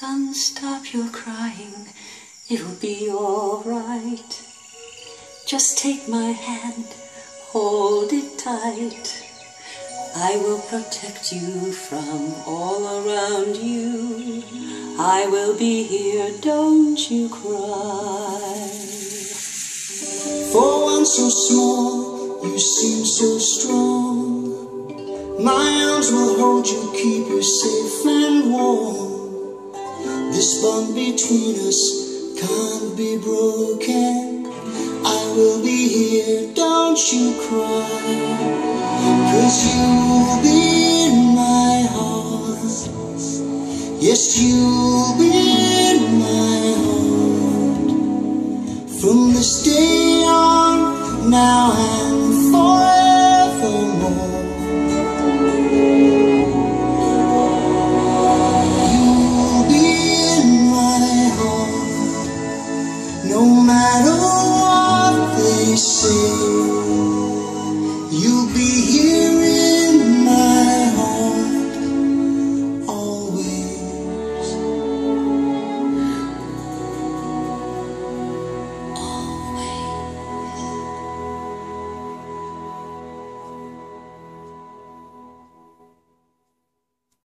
Come, stop your crying, it'll be alright. Just take my hand, hold it tight. I will protect you from all around you. I will be here, don't you cry. For one so small, you seem so strong. My arms will hold you, keep you safe and warm this bond between us can't be broken. I will be here, don't you cry. Cause you'll be in my heart. Yes, you'll be in my heart. From this day on, now matter what they say, you'll be here.